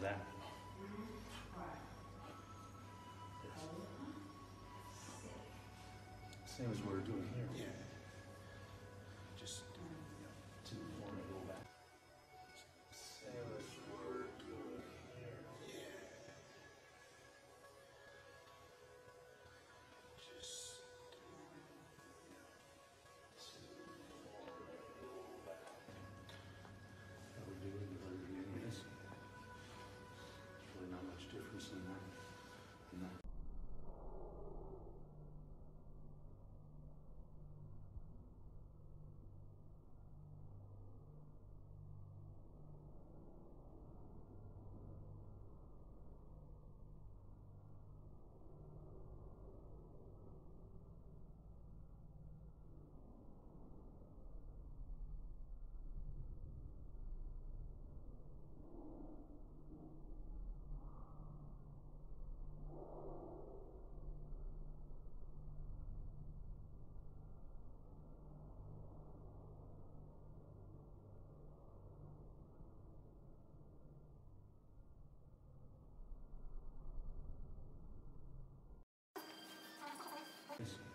that. Same as we're doing here. Yeah. Yes.